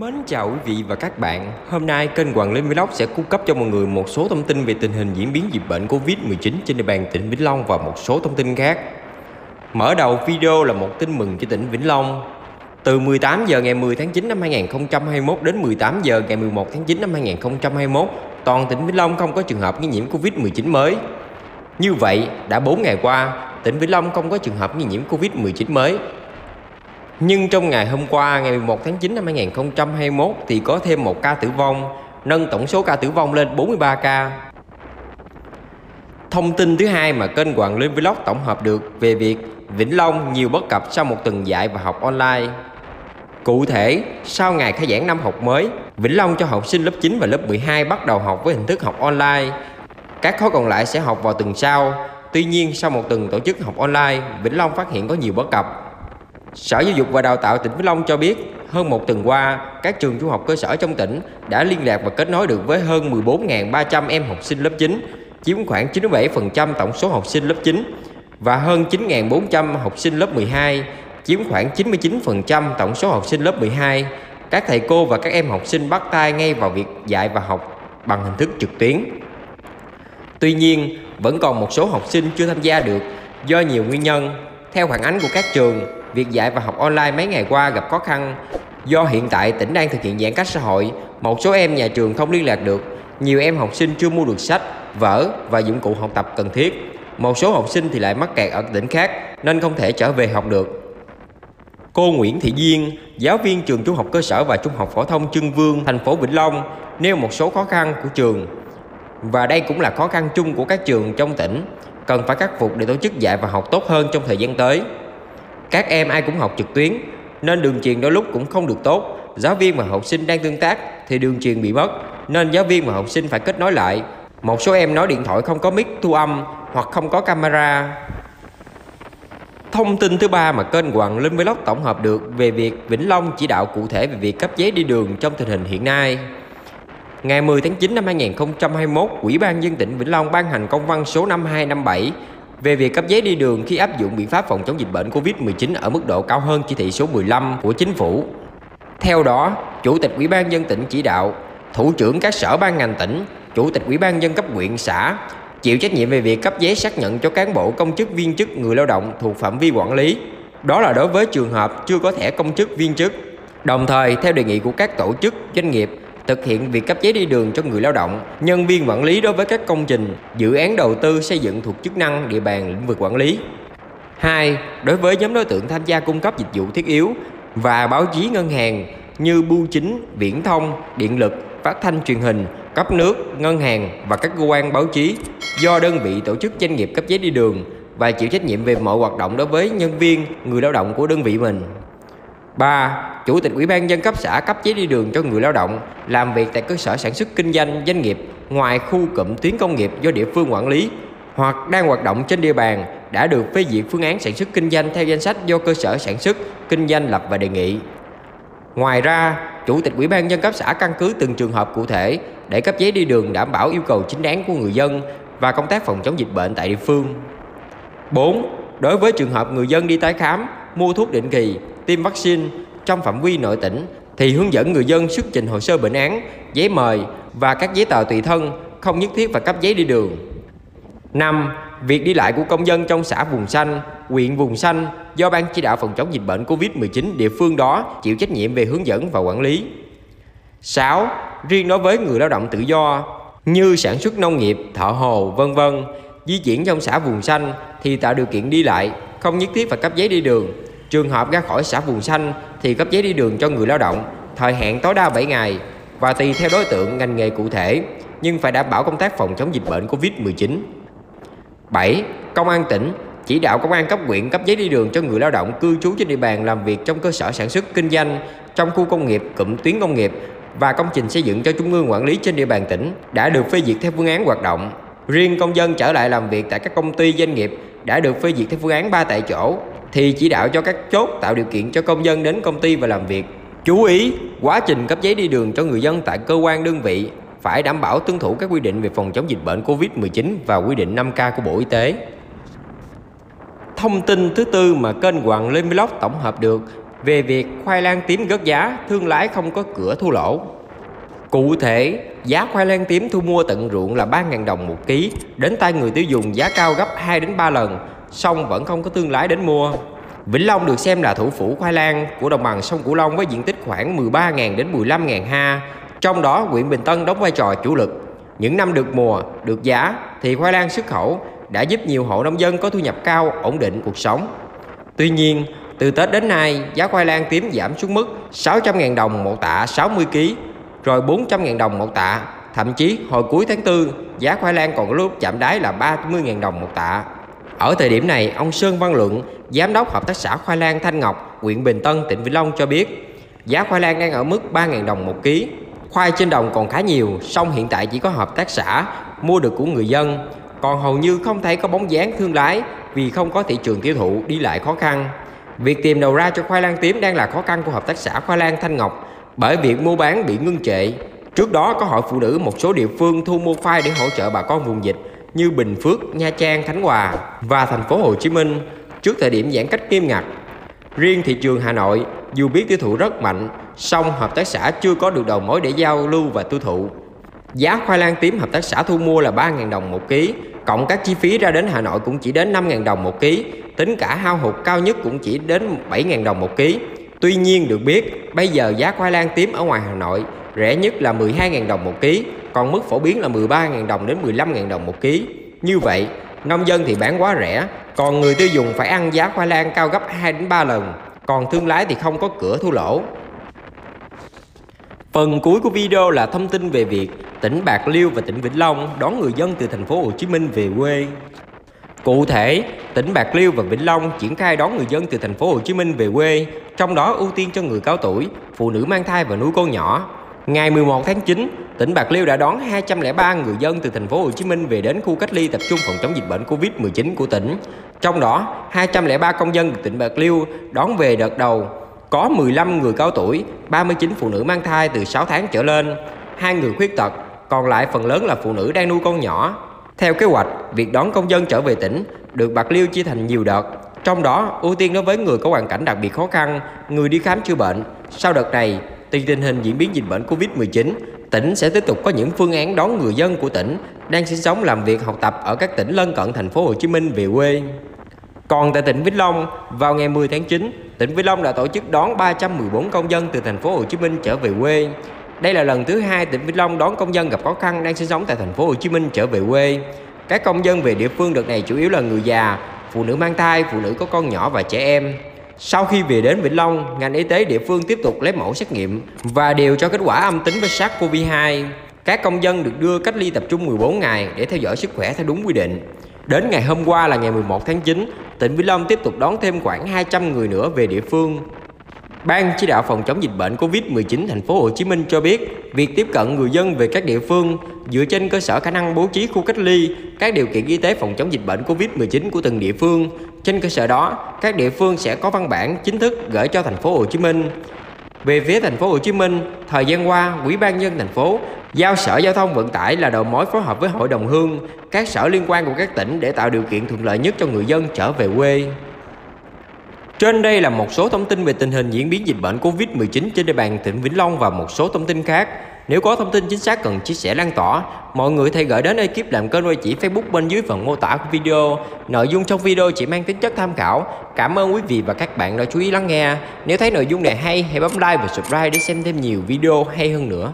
Mến chào quý vị và các bạn. Hôm nay kênh Hoàng Linh Vlog sẽ cung cấp cho mọi người một số thông tin về tình hình diễn biến dịch bệnh Covid-19 trên địa bàn tỉnh Vĩnh Long và một số thông tin khác. Mở đầu video là một tin mừng cho tỉnh Vĩnh Long. Từ 18 giờ ngày 10 tháng 9 năm 2021 đến 18 giờ ngày 11 tháng 9 năm 2021, toàn tỉnh Vĩnh Long không có trường hợp nghi nhiễm Covid-19 mới. Như vậy, đã 4 ngày qua, tỉnh Vĩnh Long không có trường hợp nghi nhiễm Covid-19 mới. Nhưng trong ngày hôm qua, ngày 11 tháng 9 năm 2021 thì có thêm một ca tử vong, nâng tổng số ca tử vong lên 43 ca. Thông tin thứ hai mà kênh Hoàng Linh Vlog tổng hợp được về việc Vĩnh Long nhiều bất cập sau một tuần dạy và học online. Cụ thể, sau ngày khai giảng năm học mới, Vĩnh Long cho học sinh lớp 9 và lớp 12 bắt đầu học với hình thức học online. Các khối còn lại sẽ học vào tuần sau. Tuy nhiên, sau một tuần tổ chức học online, Vĩnh Long phát hiện có nhiều bất cập. Sở Giáo dục và Đào tạo tỉnh Vĩnh Long cho biết, hơn một tuần qua, các trường trung học cơ sở trong tỉnh đã liên lạc và kết nối được với hơn 14.300 em học sinh lớp 9, chiếm khoảng 97% tổng số học sinh lớp 9 và hơn 9.400 học sinh lớp 12, chiếm khoảng 99% tổng số học sinh lớp 12. Các thầy cô và các em học sinh bắt tay ngay vào việc dạy và học bằng hình thức trực tuyến. Tuy nhiên, vẫn còn một số học sinh chưa tham gia được do nhiều nguyên nhân. Theo phản ánh của các trường, việc dạy và học online mấy ngày qua gặp khó khăn do hiện tại tỉnh đang thực hiện giãn cách xã hội, một số em nhà trường không liên lạc được, nhiều em học sinh chưa mua được sách, vở và dụng cụ học tập cần thiết. Một số học sinh thì lại mắc kẹt ở tỉnh khác nên không thể trở về học được. Cô Nguyễn Thị Duyên, giáo viên trường trung học cơ sở và trung học phổ thông Trưng Vương, thành phố Vĩnh Long, nêu một số khó khăn của trường. Và đây cũng là khó khăn chung của các trường trong tỉnh, cần phải khắc phục để tổ chức dạy và học tốt hơn trong thời gian tới. Các em ai cũng học trực tuyến nên đường truyền đôi lúc cũng không được tốt. Giáo viên và học sinh đang tương tác thì đường truyền bị mất nên giáo viên và học sinh phải kết nối lại. Một số em nói điện thoại không có mic thu âm hoặc không có camera. Thông tin thứ ba mà kênh Hoàng Linh Vlog tổng hợp được về việc Vĩnh Long chỉ đạo cụ thể về việc cấp giấy đi đường trong tình hình hiện nay. Ngày 10 tháng 9 năm 2021, Ủy ban dân tỉnh Vĩnh Long ban hành công văn số 5257 về việc cấp giấy đi đường khi áp dụng biện pháp phòng chống dịch bệnh Covid-19 ở mức độ cao hơn chỉ thị số 15 của chính phủ. Theo đó, Chủ tịch Ủy ban dân tỉnh chỉ đạo thủ trưởng các sở ban ngành tỉnh, Chủ tịch Ủy ban dân cấp huyện xã chịu trách nhiệm về việc cấp giấy xác nhận cho cán bộ công chức viên chức người lao động thuộc phạm vi quản lý. Đó là đối với trường hợp chưa có thẻ công chức viên chức. Đồng thời, theo đề nghị của các tổ chức, doanh nghiệp, thực hiện việc cấp giấy đi đường cho người lao động, nhân viên quản lý đối với các công trình, dự án đầu tư xây dựng thuộc chức năng địa bàn lĩnh vực quản lý. 2. Đối với nhóm đối tượng tham gia cung cấp dịch vụ thiết yếu và báo chí ngân hàng như bưu chính, viễn thông, điện lực, phát thanh truyền hình, cấp nước, ngân hàng và các cơ quan báo chí do đơn vị tổ chức doanh nghiệp cấp giấy đi đường và chịu trách nhiệm về mọi hoạt động đối với nhân viên, người lao động của đơn vị mình. 3. Chủ tịch Ủy ban dân cấp xã cấp giấy đi đường cho người lao động làm việc tại cơ sở sản xuất kinh doanh doanh nghiệp ngoài khu cụm tuyến công nghiệp do địa phương quản lý hoặc đang hoạt động trên địa bàn đã được phê duyệt phương án sản xuất kinh doanh theo danh sách do cơ sở sản xuất kinh doanh lập và đề nghị. Ngoài ra, Chủ tịch Ủy ban dân cấp xã căn cứ từng trường hợp cụ thể để cấp giấy đi đường đảm bảo yêu cầu chính đáng của người dân và công tác phòng chống dịch bệnh tại địa phương. 4. Đối với trường hợp người dân đi tái khám, mua thuốc định kỳ, tiêm vaccine trong phạm vi nội tỉnh thì hướng dẫn người dân xuất trình hồ sơ bệnh án, giấy mời và các giấy tờ tùy thân, không nhất thiết phải cấp giấy đi đường. 5. Việc đi lại của công dân trong xã vùng xanh, huyện vùng xanh do Ban chỉ đạo phòng chống dịch bệnh COVID-19 địa phương đó chịu trách nhiệm về hướng dẫn và quản lý. 6. Riêng đối với người lao động tự do như sản xuất nông nghiệp, thợ hồ, vân vân, di chuyển trong xã vùng xanh thì tạo điều kiện đi lại, không nhất thiết phải cấp giấy đi đường. Trường hợp ra khỏi xã vùng xanh thì cấp giấy đi đường cho người lao động, thời hạn tối đa 7 ngày và tùy theo đối tượng ngành nghề cụ thể, nhưng phải đảm bảo công tác phòng chống dịch bệnh Covid-19. 7. Công an tỉnh chỉ đạo công an cấp huyện cấp giấy đi đường cho người lao động cư trú trên địa bàn làm việc trong cơ sở sản xuất kinh doanh, trong khu công nghiệp, cụm tuyến công nghiệp và công trình xây dựng cho trung ương quản lý trên địa bàn tỉnh đã được phê duyệt theo phương án hoạt động. Riêng công dân trở lại làm việc tại các công ty doanh nghiệp đã được phê duyệt theo phương án ba tại chỗ thì chỉ đạo cho các chốt tạo điều kiện cho công dân đến công ty và làm việc. Chú ý, quá trình cấp giấy đi đường cho người dân tại cơ quan đơn vị phải đảm bảo tuân thủ các quy định về phòng chống dịch bệnh COVID-19 và quy định 5K của Bộ Y tế. Thông tin thứ tư mà kênh Hoàng Lên Vlog tổng hợp được về việc khoai lang tím gớt giá, thương lái không có cửa thu lỗ. Cụ thể, giá khoai lang tím thu mua tận ruộng là 3.000 đồng một ký, đến tay người tiêu dùng giá cao gấp 2 đến 3 lần, song vẫn không có thương lái đến mua. Vĩnh Long được xem là thủ phủ khoai lang của đồng bằng sông Cửu Long với diện tích khoảng 13.000 đến 15.000 ha, trong đó huyện Bình Tân đóng vai trò chủ lực. Những năm được mùa, được giá thì khoai lang xuất khẩu đã giúp nhiều hộ nông dân có thu nhập cao, ổn định cuộc sống. Tuy nhiên, từ Tết đến nay, giá khoai lang tím giảm xuống mức 600.000 đồng một tạ 60 kg, rồi 400.000 đồng một tạ. Thậm chí hồi cuối tháng 4, giá khoai lang còn lúc chạm đáy là 30.000 đồng một tạ. Ở thời điểm này, ông Sơn Văn Luận, Giám đốc Hợp tác xã Khoai lang Thanh Ngọc, huyện Bình Tân, tỉnh Vĩnh Long cho biết, giá khoai lang đang ở mức 3.000 đồng một ký. Khoai trên đồng còn khá nhiều, song hiện tại chỉ có hợp tác xã mua được của người dân, còn hầu như không thấy có bóng dáng thương lái vì không có thị trường tiêu thụ đi lại khó khăn. Việc tìm đầu ra cho khoai lang tím đang là khó khăn của hợp tác xã Khoai lang Thanh Ngọc bởi việc mua bán bị ngưng trệ. Trước đó có hội phụ nữ một số địa phương thu mua khoai để hỗ trợ bà con vùng dịch như Bình Phước, Nha Trang, Khánh Hòa và thành phố Hồ Chí Minh trước thời điểm giãn cách nghiêm ngặt. Riêng thị trường Hà Nội dù biết tiêu thụ rất mạnh, song hợp tác xã chưa có được đầu mối để giao lưu và tiêu thụ. Giá khoai lang tím hợp tác xã thu mua là 3.000 đồng một ký, cộng các chi phí ra đến Hà Nội cũng chỉ đến 5.000 đồng một ký, tính cả hao hụt cao nhất cũng chỉ đến 7.000 đồng một ký. Tuy nhiên được biết, bây giờ giá khoai lang tím ở ngoài Hà Nội rẻ nhất là 12.000 đồng một ký, còn mức phổ biến là 13.000 đồng đến 15.000 đồng một ký. Như vậy, nông dân thì bán quá rẻ, còn người tiêu dùng phải ăn giá khoai lang cao gấp 2 đến 3 lần, còn thương lái thì không có cửa thu lỗ. Phần cuối của video là thông tin về việc tỉnh Bạc Liêu và tỉnh Vĩnh Long đón người dân từ thành phố Hồ Chí Minh về quê. Cụ thể, tỉnh Bạc Liêu và Vĩnh Long triển khai đón người dân từ thành phố Hồ Chí Minh về quê, trong đó ưu tiên cho người cao tuổi, phụ nữ mang thai và nuôi con nhỏ. Ngày 11 tháng 9, tỉnh Bạc Liêu đã đón 203 người dân từ thành phố Hồ Chí Minh về đến khu cách ly tập trung phòng chống dịch bệnh Covid-19 của tỉnh. Trong đó, 203 công dân tỉnh Bạc Liêu đón về đợt đầu có 15 người cao tuổi, 39 phụ nữ mang thai từ 6 tháng trở lên, hai người khuyết tật, còn lại phần lớn là phụ nữ đang nuôi con nhỏ. Theo kế hoạch, việc đón công dân trở về tỉnh được Bạc Liêu chia thành nhiều đợt, trong đó ưu tiên đối với người có hoàn cảnh đặc biệt khó khăn, người đi khám chữa bệnh. Sau đợt này, tùy tình hình diễn biến dịch bệnh Covid-19, tỉnh sẽ tiếp tục có những phương án đón người dân của tỉnh đang sinh sống làm việc học tập ở các tỉnh lân cận thành phố Hồ Chí Minh về quê. Còn tại tỉnh Vĩnh Long, vào ngày 10 tháng 9, tỉnh Vĩnh Long đã tổ chức đón 314 công dân từ thành phố Hồ Chí Minh trở về quê. Đây là lần thứ hai tỉnh Vĩnh Long đón công dân gặp khó khăn đang sinh sống tại thành phố Hồ Chí Minh trở về quê. Các công dân về địa phương đợt này chủ yếu là người già, phụ nữ mang thai, phụ nữ có con nhỏ và trẻ em. Sau khi về đến Vĩnh Long, ngành y tế địa phương tiếp tục lấy mẫu xét nghiệm và đều cho kết quả âm tính với SARS-CoV-2. Các công dân được đưa cách ly tập trung 14 ngày để theo dõi sức khỏe theo đúng quy định. Đến ngày hôm qua là ngày 11 tháng 9, tỉnh Vĩnh Long tiếp tục đón thêm khoảng 200 người nữa về địa phương. Ban chỉ đạo phòng chống dịch bệnh Covid-19 thành phố Hồ Chí Minh cho biết, việc tiếp cận người dân về các địa phương dựa trên cơ sở khả năng bố trí khu cách ly, các điều kiện y tế phòng chống dịch bệnh Covid-19 của từng địa phương. Trên cơ sở đó, các địa phương sẽ có văn bản chính thức gửi cho thành phố Hồ Chí Minh. Về phía thành phố Hồ Chí Minh, thời gian qua, Ủy ban nhân thành phố giao Sở Giao thông Vận tải là đầu mối phối hợp với Hội đồng hương, các sở liên quan của các tỉnh để tạo điều kiện thuận lợi nhất cho người dân trở về quê. Trên đây là một số thông tin về tình hình diễn biến dịch bệnh Covid-19 trên địa bàn tỉnh Vĩnh Long và một số thông tin khác. Nếu có thông tin chính xác cần chia sẻ lan tỏa, mọi người hãy gửi đến ekip làm kênh quay chỉ Facebook bên dưới phần mô tả của video. Nội dung trong video chỉ mang tính chất tham khảo. Cảm ơn quý vị và các bạn đã chú ý lắng nghe. Nếu thấy nội dung này hay, hãy bấm like và subscribe để xem thêm nhiều video hay hơn nữa.